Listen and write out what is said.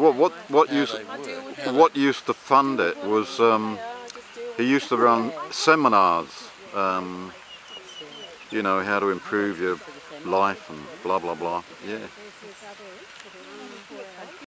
What what what used what used to fund it was um, he used to run seminars. Um, you know how to improve your life and blah blah blah. Yeah.